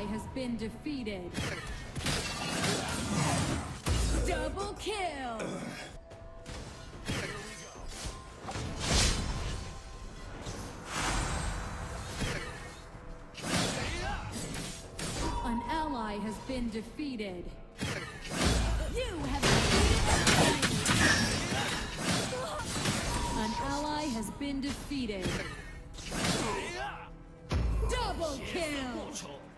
ally has been defeated. Double kill! An ally has been defeated. You have defeated An ally has been defeated. Double kill!